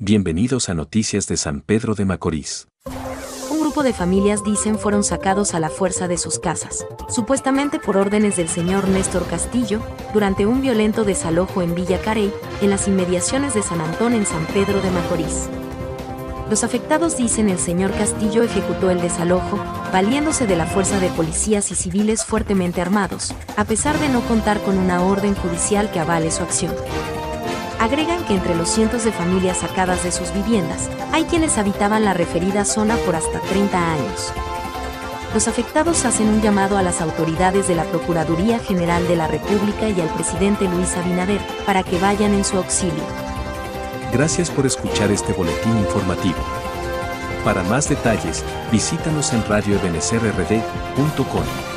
Bienvenidos a Noticias de San Pedro de Macorís. Un grupo de familias dicen fueron sacados a la fuerza de sus casas, supuestamente por órdenes del señor Néstor Castillo, durante un violento desalojo en Villa Carey, en las inmediaciones de San Antón en San Pedro de Macorís. Los afectados dicen el señor Castillo ejecutó el desalojo, valiéndose de la fuerza de policías y civiles fuertemente armados, a pesar de no contar con una orden judicial que avale su acción. Agregan que entre los cientos de familias sacadas de sus viviendas, hay quienes habitaban la referida zona por hasta 30 años. Los afectados hacen un llamado a las autoridades de la Procuraduría General de la República y al presidente Luis Abinader para que vayan en su auxilio. Gracias por escuchar este boletín informativo. Para más detalles, visítanos en radioebenecerrd.com.